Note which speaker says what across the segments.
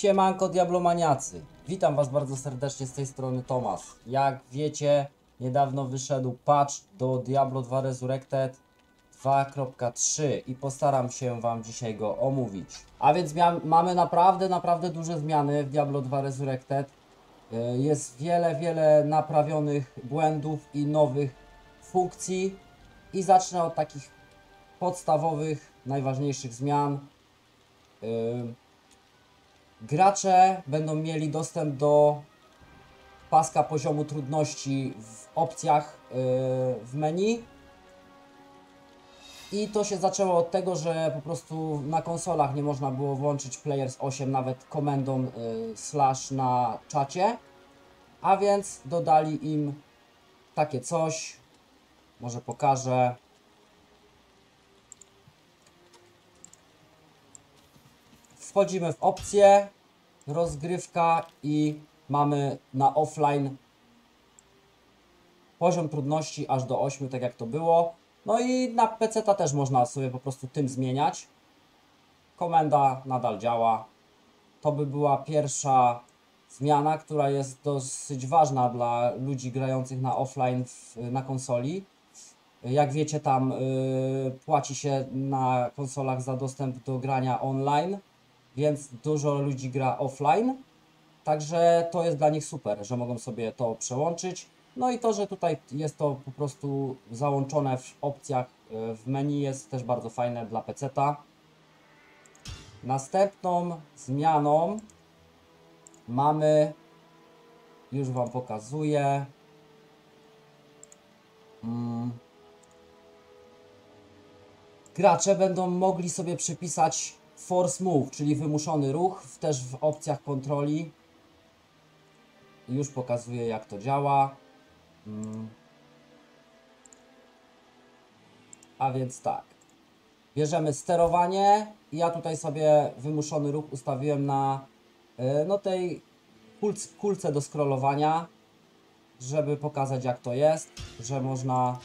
Speaker 1: Siemanko Diablomaniacy. Witam Was bardzo serdecznie z tej strony Tomasz. Jak wiecie, niedawno wyszedł patch do Diablo 2 Resurrected 2.3 i postaram się Wam dzisiaj go omówić. A więc mamy naprawdę, naprawdę duże zmiany w Diablo 2 Resurrected. Y, Jest wiele, wiele naprawionych błędów i nowych funkcji. I zacznę od takich podstawowych, najważniejszych zmian. Gracze będą mieli dostęp do paska poziomu trudności w opcjach yy, w menu. I to się zaczęło od tego, że po prostu na konsolach nie można było włączyć Players 8 nawet komendą yy, slash na czacie. A więc dodali im takie coś. Może pokażę. Wchodzimy w opcję, rozgrywka i mamy na offline poziom trudności aż do 8, tak jak to było. No i na PC też można sobie po prostu tym zmieniać. Komenda nadal działa. To by była pierwsza zmiana, która jest dosyć ważna dla ludzi grających na offline w, na konsoli. Jak wiecie, tam y, płaci się na konsolach za dostęp do grania online, więc dużo ludzi gra offline. Także to jest dla nich super, że mogą sobie to przełączyć. No i to, że tutaj jest to po prostu załączone w opcjach y, w menu jest też bardzo fajne dla PC-ta. Następną zmianą mamy, już Wam pokazuję. Mm. Gracze będą mogli sobie przypisać force move, czyli wymuszony ruch, też w opcjach kontroli. Już pokazuję jak to działa. Mm. A więc tak. Bierzemy sterowanie. Ja tutaj sobie wymuszony ruch ustawiłem na y, no tej kulc, kulce do scrollowania, żeby pokazać jak to jest, że można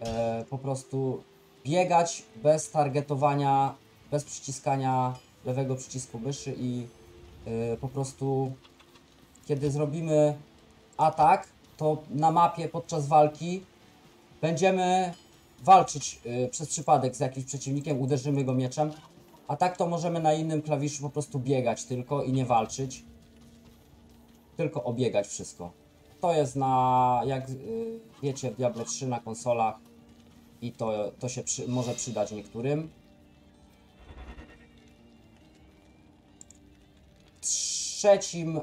Speaker 1: e, po prostu biegać bez targetowania, bez przyciskania lewego przycisku myszy i e, po prostu kiedy zrobimy atak, to na mapie podczas walki będziemy walczyć y, przez przypadek z jakimś przeciwnikiem, uderzymy go mieczem, a tak to możemy na innym klawiszu po prostu biegać tylko i nie walczyć, tylko obiegać wszystko. To jest na, jak y, wiecie, Diablo 3 na konsolach i to, to się przy, może przydać niektórym. Trzecim,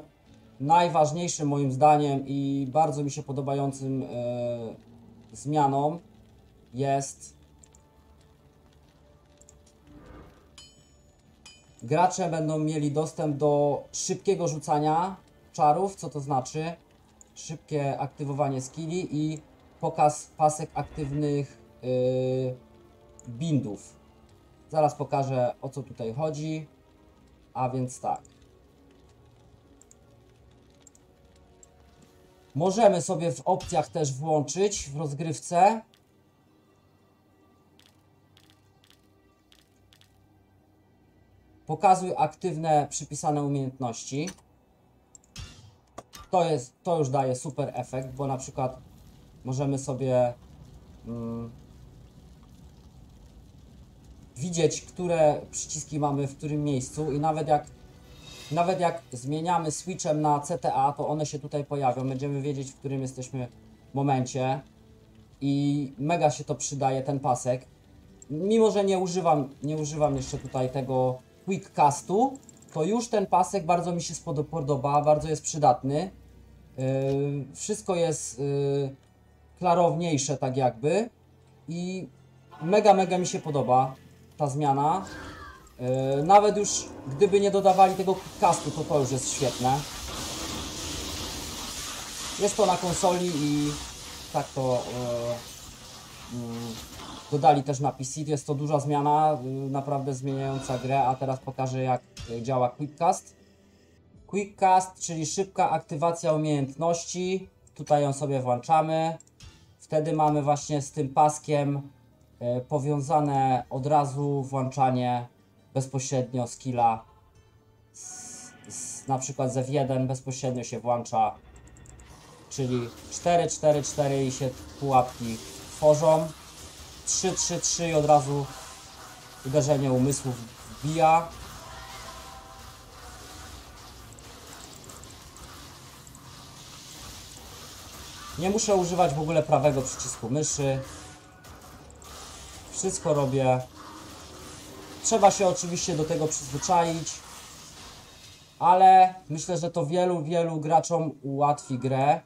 Speaker 1: najważniejszym moim zdaniem i bardzo mi się podobającym e, zmianą jest gracze będą mieli dostęp do szybkiego rzucania czarów, co to znaczy szybkie aktywowanie skilli i pokaz pasek aktywnych yy, bindów. Zaraz pokażę o co tutaj chodzi. A więc tak. Możemy sobie w opcjach też włączyć w rozgrywce. Pokazuj aktywne przypisane umiejętności. To, jest, to już daje super efekt, bo na przykład możemy sobie mm, widzieć, które przyciski mamy w którym miejscu i nawet jak nawet jak zmieniamy switchem na CTA, to one się tutaj pojawią. Będziemy wiedzieć, w którym jesteśmy momencie. I mega się to przydaje, ten pasek. Mimo, że nie używam, nie używam jeszcze tutaj tego quick castu, to już ten pasek bardzo mi się podoba, bardzo jest przydatny. Yy, wszystko jest yy, klarowniejsze tak jakby. I mega, mega mi się podoba ta zmiana. Yy, nawet już gdyby nie dodawali tego castu, to to już jest świetne. Jest to na konsoli i tak to yy, yy, dodali też na PC. Jest to duża zmiana, yy, naprawdę zmieniająca grę, a teraz pokażę jak działa Quickcast. Quickcast, czyli szybka aktywacja umiejętności. Tutaj ją sobie włączamy. Wtedy mamy właśnie z tym paskiem e, powiązane od razu włączanie bezpośrednio skilla z z, na przykład z F1 bezpośrednio się włącza, czyli 4, 4, 4 i się pułapki tworzą. 3, 3, 3 i od razu uderzenie umysłów wbija. Nie muszę używać w ogóle prawego przycisku myszy. Wszystko robię. Trzeba się oczywiście do tego przyzwyczaić, ale myślę, że to wielu, wielu graczom ułatwi grę.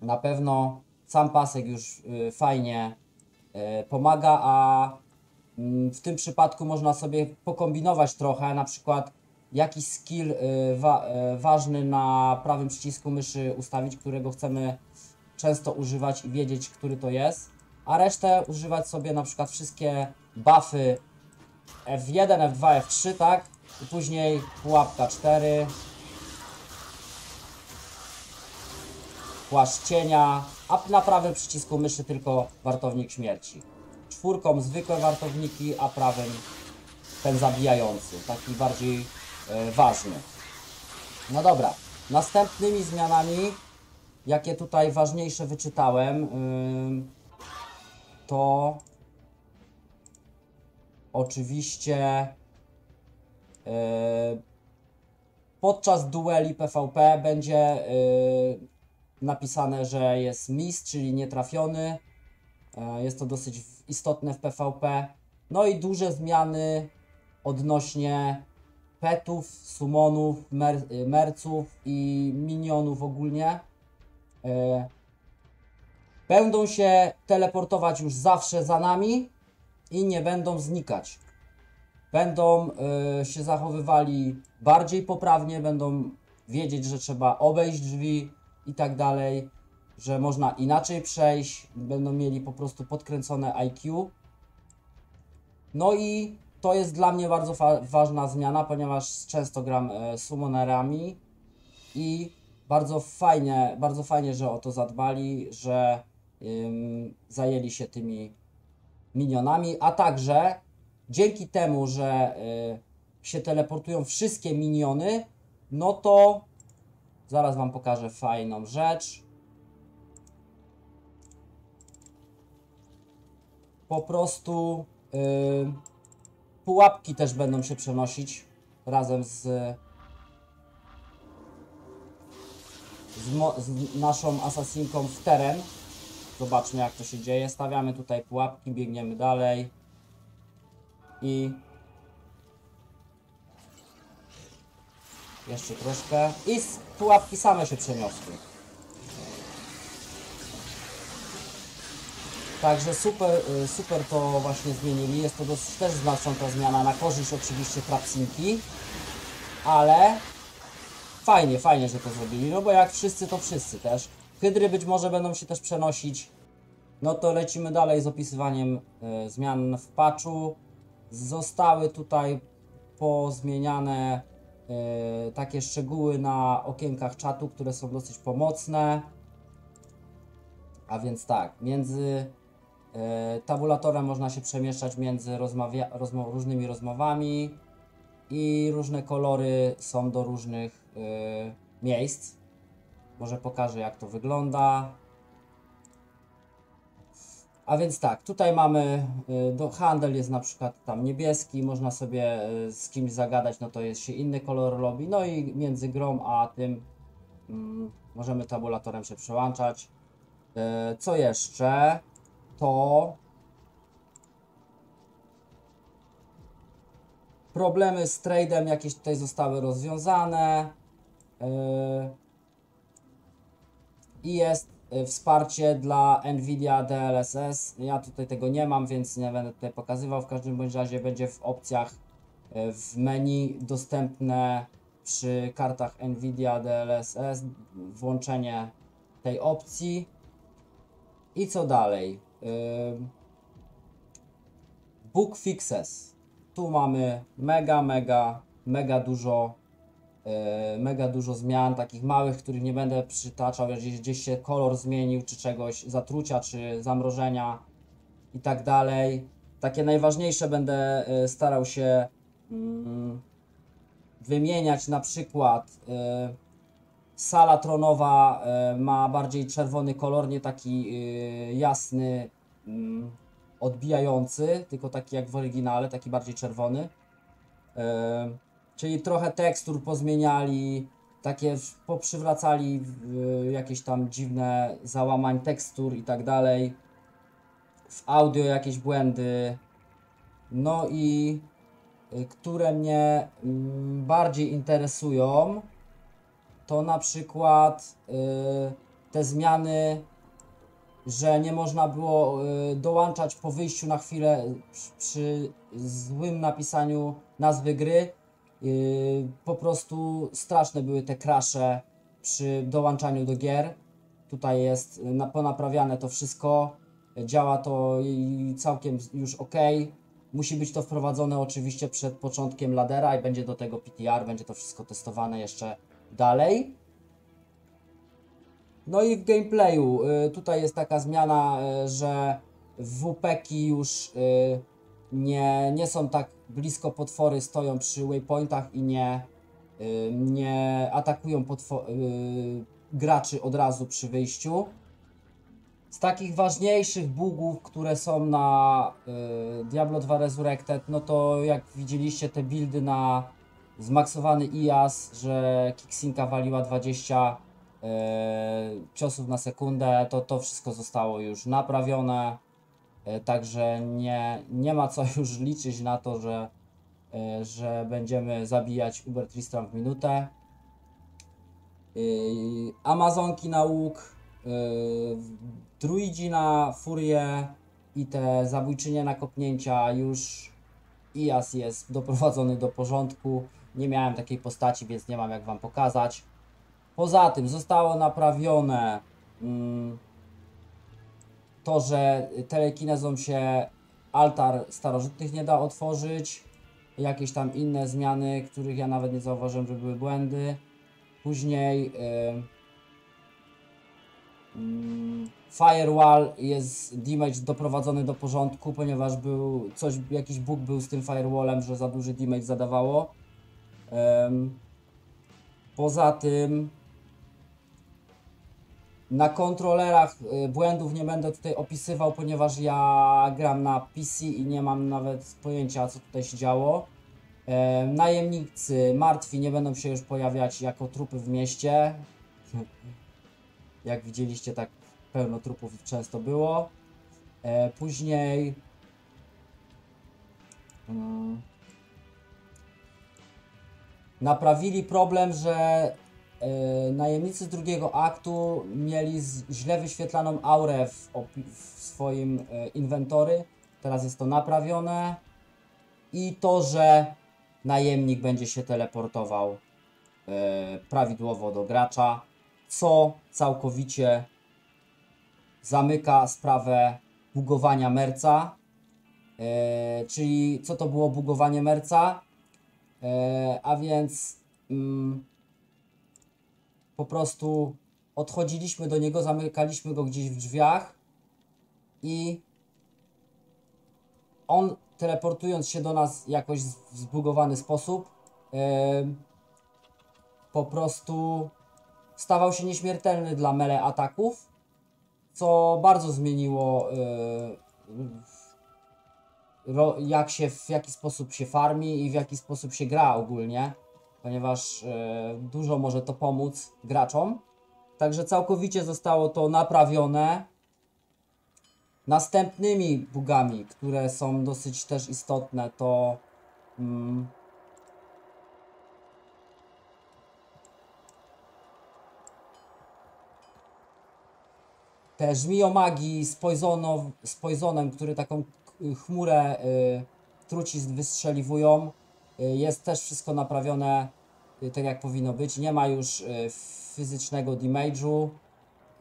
Speaker 1: Na pewno sam pasek już y, fajnie y, pomaga, a mm, w tym przypadku można sobie pokombinować trochę, na przykład jakiś skill y, wa ważny na prawym przycisku myszy ustawić, którego chcemy często używać i wiedzieć, który to jest, a resztę używać sobie na przykład wszystkie buffy F1, F2, F3, tak? I później pułapka 4, płaszcz cienia, a na prawym przycisku myszy tylko wartownik śmierci. Czwórką zwykłe wartowniki, a prawym ten zabijający, taki bardziej e, ważny. No dobra, następnymi zmianami, jakie tutaj ważniejsze wyczytałem, to oczywiście yy, podczas dueli PvP będzie yy, napisane, że jest miss, czyli nietrafiony. Yy, Jest to dosyć istotne w PvP. No i duże zmiany odnośnie petów, sumonów, mer, merców i minionów ogólnie. E, Będą się teleportować już zawsze za nami i nie będą znikać. Będą e, się zachowywali bardziej poprawnie, będą wiedzieć, że trzeba obejść drzwi i tak dalej, że można inaczej przejść, będą mieli po prostu podkręcone IQ. No i to jest dla mnie bardzo ważna zmiana, ponieważ często gram e, summonerami i bardzo fajnie, bardzo fajnie, że o to zadbali, że ym, zajęli się tymi minionami, a także dzięki temu, że y, się teleportują wszystkie miniony, no to zaraz Wam pokażę fajną rzecz. Po prostu y, pułapki też będą się przenosić razem z z, z naszą asasinką w teren. Zobaczmy jak to się dzieje. Stawiamy tutaj pułapki, biegniemy dalej. I jeszcze troszkę. I pułapki same się przeniosły. Także super, y, super to właśnie zmienili. Jest to dosyć też znacząca zmiana na korzyść oczywiście trapsinki. Ale fajnie, fajnie, że to zrobili, no bo jak wszyscy, to wszyscy też. Hydry być może będą się też przenosić. No to lecimy dalej z opisywaniem e, zmian w patchu. Zostały tutaj pozmieniane e, takie szczegóły na okienkach czatu, które są dosyć pomocne. A więc tak, między e, tabulatorem można się przemieszczać między rozmawia- różnymi rozmowami i różne kolory są do różnych y, miejsc. Może pokażę jak to wygląda. A więc tak, tutaj mamy, y, do, handel jest na przykład tam niebieski, można sobie y, z kimś zagadać, no to jest się inny kolor robi. No i między grą a tym mm, możemy tabulatorem się przełączać. Y, co jeszcze? To problemy z trade'em jakieś tutaj zostały rozwiązane. Yy, I jest yy, wsparcie dla Nvidia DLSS. Ja tutaj tego nie mam, więc nie będę tutaj pokazywał. W każdym bądź razie będzie w opcjach yy, w menu dostępne przy kartach Nvidia DLSS włączenie tej opcji. I co dalej? Yy, Book fixes. Tu mamy mega, mega, mega dużo, mega dużo zmian, takich małych, których nie będę przytaczał, jeżeli gdzieś się kolor zmienił, czy czegoś, zatrucia, czy zamrożenia i tak dalej. Takie najważniejsze będę e, starał się mm, wymieniać na przykład e, sala tronowa e, ma bardziej czerwony kolor, nie taki e, jasny, mm, odbijający, tylko taki jak w oryginale, taki bardziej czerwony. Czyli trochę tekstur pozmieniali, takie poprzywracali w- jakieś tam dziwne załamań tekstur i tak dalej. W audio jakieś błędy. No i y, które mnie mm, bardziej interesują, to na przykład y, te zmiany, że nie można było y, dołączać po wyjściu na chwilę przy, przy złym napisaniu nazwy gry. Y, po prostu straszne były te krasze przy dołączaniu do gier. Tutaj jest y, na, ponaprawiane to wszystko. Działa to całkiem już ok. Musi być to wprowadzone oczywiście przed początkiem ladera i będzie do tego PTR, będzie to wszystko testowane jeszcze dalej. No i w gameplayu y, tutaj jest taka zmiana, że WP-ki już nie, nie są tak blisko potwory, stoją przy waypointach i nie, nie atakują y, graczy od razu przy wyjściu. Z takich ważniejszych bugów, które są na y, Diablo 2 Resurrected, no to jak widzieliście te buildy na zmaksowany IAS, że Kixinka waliła 20 y, ciosów na sekundę, to to wszystko zostało już naprawione. Y, także nie, nie ma co już liczyć na to, że, y, że będziemy zabijać Uber Tristram w minutę. Yy, Amazonki na łuk, druidzi na furię i te zabójczynie na kopnięcia już IAS jest doprowadzony do porządku. Nie miałem takiej postaci, więc nie mam jak wam pokazać. Poza tym zostało naprawione mm, to, że telekinezą się altar starożytnych nie da otworzyć. Jakieś tam inne zmiany, których ja nawet nie zauważyłem, że były błędy. Później y, mm, Firewall jest damage doprowadzony do porządku, ponieważ był coś, jakiś bug był z tym firewallem, że za duży damage zadawało. Em, poza tym na kontrolerach y, błędów nie będę tutaj opisywał, ponieważ ja gram na PC i nie mam nawet pojęcia co tutaj się działo. E, najemnicy martwi nie będą się już pojawiać jako trupy w mieście. Jak widzieliście, tak pełno trupów często było. E, później. Mm, naprawili problem, że najemnicy z drugiego aktu mieli źle wyświetlaną aurę w, w swoim e, inwentory. Teraz jest to naprawione. I to, że najemnik będzie się teleportował e, prawidłowo do gracza, co całkowicie zamyka sprawę bugowania merca. E, czyli co to było bugowanie merca? E, a więc mm, po prostu odchodziliśmy do niego, zamykaliśmy go gdzieś w drzwiach i on teleportując się do nas jakoś w zbugowany sposób, po prostu stawał się nieśmiertelny dla melee ataków, co bardzo zmieniło jak się, w jaki sposób się farmi i w jaki sposób się gra ogólnie, ponieważ e, dużo może to pomóc graczom. Także całkowicie zostało to naprawione. Następnymi bugami, które są dosyć też istotne, to mm, te żmijomagi z, poisono, z poisonem, który taką chmurę y, trucizn wystrzeliwują. Y, jest też wszystko naprawione tak jak powinno być. Nie ma już y, fizycznego damage'u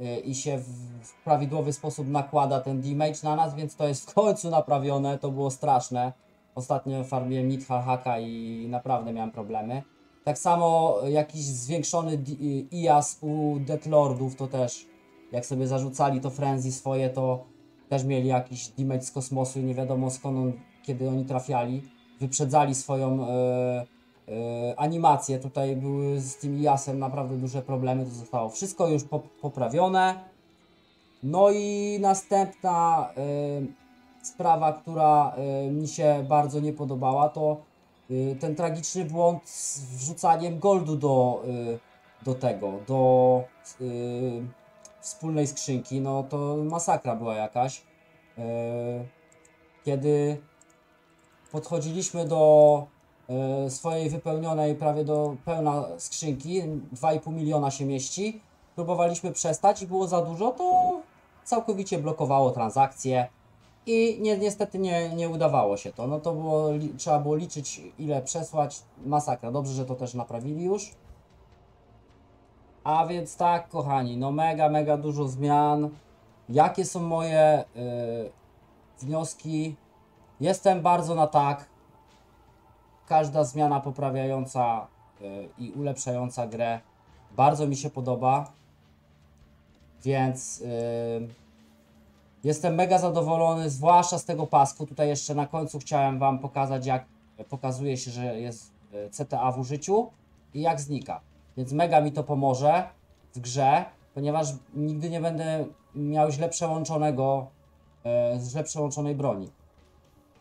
Speaker 1: y, i się w, prawidłowy sposób nakłada ten damage na nas, więc to jest w końcu naprawione. To było straszne. Ostatnio farmiłem Nidhal Haka i naprawdę miałem problemy. Tak samo y, jakiś zwiększony y, IAS u Deathlordów to też jak sobie zarzucali to frenzy swoje, to też mieli jakiś damage z kosmosu i nie wiadomo skąd on, kiedy oni trafiali. Wyprzedzali swoją e, animacje. Tutaj były z tym jasem naprawdę duże problemy. To zostało wszystko już pop- poprawione. No i następna e, sprawa, która e, mi się bardzo nie podobała, to e, ten tragiczny błąd z wrzucaniem goldu do, e, do tego, do e, wspólnej skrzynki. No to masakra była jakaś. E, kiedy podchodziliśmy do e, swojej wypełnionej prawie do pełna skrzynki, 2,5 miliona się mieści, próbowaliśmy przestać i było za dużo, to całkowicie blokowało transakcje i nie, niestety nie, nie udawało się to. No to było, trzeba było liczyć ile przesłać, masakra. Dobrze, że to też naprawili już. A więc tak, kochani, no mega, mega dużo zmian. Jakie są moje y, wnioski? Jestem bardzo na tak. Każda zmiana poprawiająca y, i ulepszająca grę bardzo mi się podoba. Więc y, jestem mega zadowolony, zwłaszcza z tego pasku. Tutaj jeszcze na końcu chciałem Wam pokazać, jak pokazuje się, że jest y, CTA w użyciu i jak znika. Więc mega mi to pomoże w grze, ponieważ nigdy nie będę miał źle przełączonego, e, źle przełączonej broni.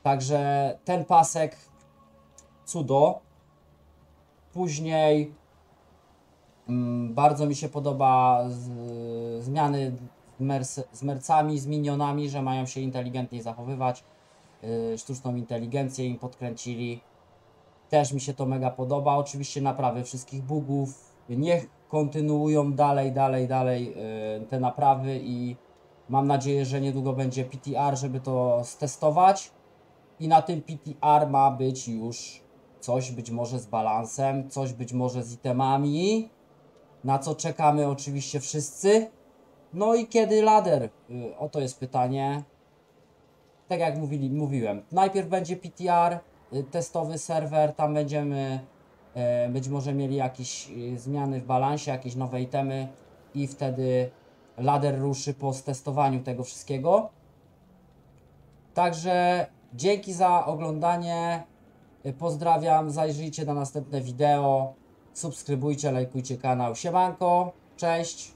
Speaker 1: Także ten pasek cudo. Później mm, bardzo mi się podoba z, zmiany z, mercami, z minionami, że mają się inteligentniej zachowywać. Y, sztuczną inteligencję im podkręcili. Też mi się to mega podoba. Oczywiście naprawy wszystkich bugów. Niech kontynuują dalej, dalej, dalej y, te naprawy i mam nadzieję, że niedługo będzie PTR, żeby to stestować. I na tym PTR ma być już coś być może z balansem, coś być może z itemami, na co czekamy oczywiście wszyscy. No i kiedy lader? Y, Oto jest pytanie tak jak mówili, mówiłem, najpierw będzie PTR, y, testowy serwer, tam będziemy e, być może mieli jakieś y, zmiany w balansie, jakieś nowe itemy i wtedy ladder ruszy po testowaniu tego wszystkiego. Także dzięki za oglądanie, y, pozdrawiam, zajrzyjcie na następne wideo, subskrybujcie, lajkujcie kanał, siemanko, cześć!